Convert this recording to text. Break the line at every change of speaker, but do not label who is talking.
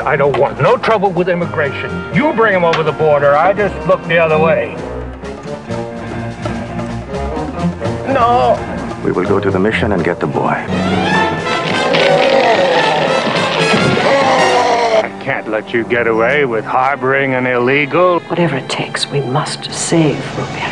I don't want no trouble with immigration. You bring him over the border. I just look the other way. No.
We will go to the mission and get the boy.
I can't let you get away with harboring an illegal.
Whatever it takes, we must save Roberto.